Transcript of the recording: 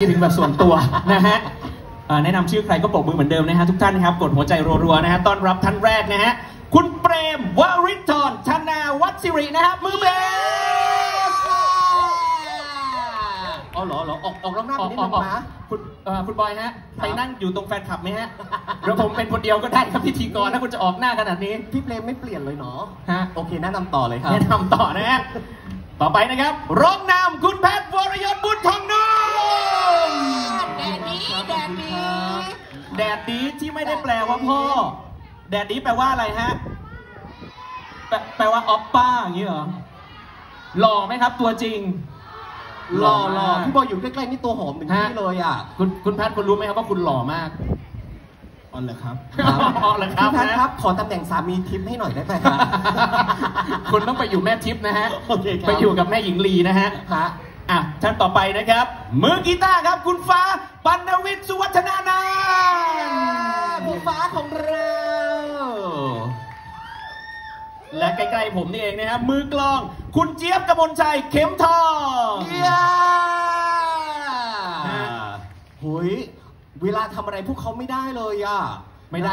ถึงแบบส่วนตัวนะฮะเอ่อแนะนำชื่อใครก็ปรบมือเหมือนเดิมนะฮะทุกท่านนะครับ กดหัวใจรัวๆนะฮะต้อนรับท่านแรกนะฮะ คุณเปรมวริศธรธนาวัชิรินะฮะมือเบสอ๋อเหรอเหรอออกออกรอบหน้าอไปอกนิดอนึอกงออกนะคุณเอ่อคุณบอยฮะครับไปนั่งอยู่ตรงแฟนคลับไหมฮะหรือผมเป็นคนเดียวก็ได้ครับพิธีกรถ้าคุณจะออกหน้าขนาดนี้พี่เปรมไม่เปลี่ยนเลยเนาะฮะโอเคแนะนำต่อเลยครับแนะนำต่อนะฮะต่อไปนะครับร้องนำคุณ ดีแดดดีแดดดีที่ไม่ได้แปลว่าพ่อ แดดดีแปลว่าอะไรฮะแปลแปลว่าออปป้าอย่างนี้เหรอ หล่อไหมครับตัวจริง หล่อหล่อมากพี่บอยอยู่ใกล้ๆนี่ตัวหอมถึงฮะที่เลยอะ คุณคุณแพทย์คุณรู้ไหมครับว่าคุณหล่อมากอ๋อเหรอครับอ๋อเหรอครับพี่แพทย์นะครับ ขอตำแหน่งสามีทิพย์ให้หน่อยได้ไหมครับคุณต้องไปอยู่แม่ทิพย์นะฮะโอเคครับไปอยู่กับแม่หญิงลีนะฮะฮะ อะท่านต่อไปนะครับ มือกีตาร์ครับคุณฟ้าปัณวิทย์สุวัฒนานันท์ผู้ฟ้าของเรา และใกล้ๆผมนี่เองนะครับมือกลอง คุณเจี๊ยบกมลชัยเข็มทองเยี่ยฮะหุยเวลาทำอะไรพวกเขาไม่ได้เลยอะ ไม่ได้